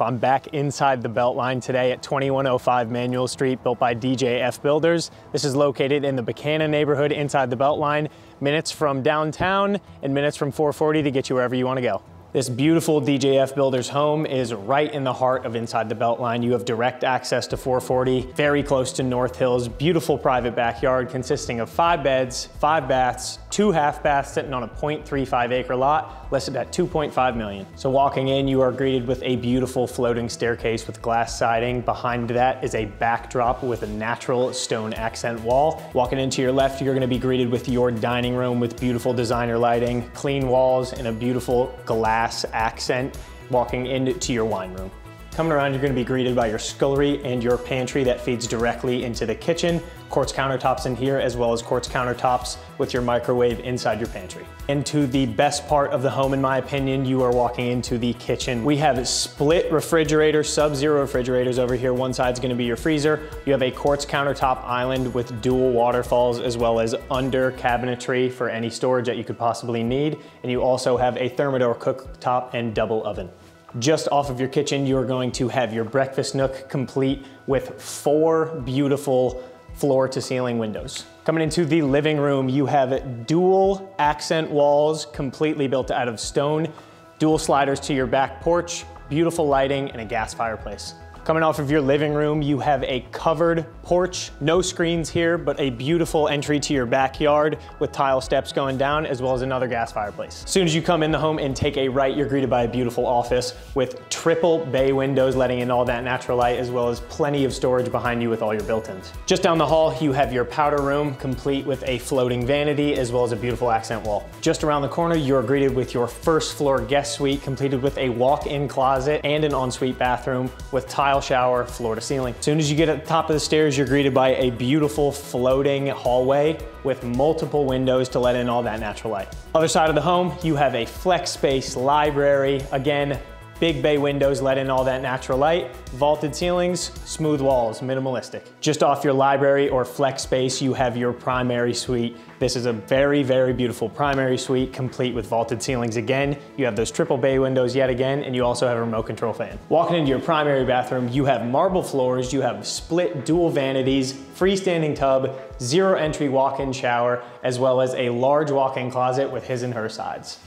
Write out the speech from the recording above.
I'm back inside the Beltline today at 2105 Manuel Street, built by DJF Builders. This is located in the Buchanan neighborhood inside the Beltline, minutes from downtown and minutes from 440 to get you wherever you want to go. This beautiful DJF Builders home is right in the heart of inside the Beltline. You have direct access to 440, very close to North Hills, beautiful private backyard consisting of five beds, five baths, two half baths sitting on a 0.35 acre lot, listed at 2.5 million. So walking in, you are greeted with a beautiful floating staircase with glass siding. Behind that is a backdrop with a natural stone accent wall. Walking into your left, you're gonna be greeted with your dining room with beautiful designer lighting, clean walls, and a beautiful glass accent walking into your wine room. Coming around, you're gonna be greeted by your scullery and your pantry that feeds directly into the kitchen. Quartz countertops in here, as well as quartz countertops with your microwave inside your pantry. Into the best part of the home, in my opinion, you are walking into the kitchen. We have split refrigerator, sub-zero refrigerators over here. One side's gonna be your freezer. You have a quartz countertop island with dual waterfalls, as well as under cabinetry for any storage that you could possibly need. And you also have a Thermador cooktop and double oven. Just off of your kitchen, you're going to have your breakfast nook complete with four beautiful floor to ceiling windows. Coming into the living room, you have dual accent walls completely built out of stone, dual sliders to your back porch, beautiful lighting, and a gas fireplace. Coming off of your living room, you have a covered porch, no screens here, but a beautiful entry to your backyard with tile steps going down, as well as another gas fireplace. As soon as you come in the home and take a right, you're greeted by a beautiful office with triple bay windows letting in all that natural light, as well as plenty of storage behind you with all your built-ins. Just down the hall, you have your powder room, complete with a floating vanity, as well as a beautiful accent wall. Just around the corner, you're greeted with your first floor guest suite, completed with a walk-in closet and an ensuite bathroom with tile tile shower, floor to ceiling. As soon as you get at the top of the stairs, you're greeted by a beautiful floating hallway with multiple windows to let in all that natural light. Other side of the home, you have a flex space library. Again, Big bay windows let in all that natural light, vaulted ceilings, smooth walls, minimalistic. Just off your library or flex space, you have your primary suite. This is a very, very beautiful primary suite, complete with vaulted ceilings again. You have those triple bay windows yet again, and you also have a remote control fan. Walking into your primary bathroom, you have marble floors, you have split dual vanities, freestanding tub, zero entry walk-in shower, as well as a large walk-in closet with his and her sides.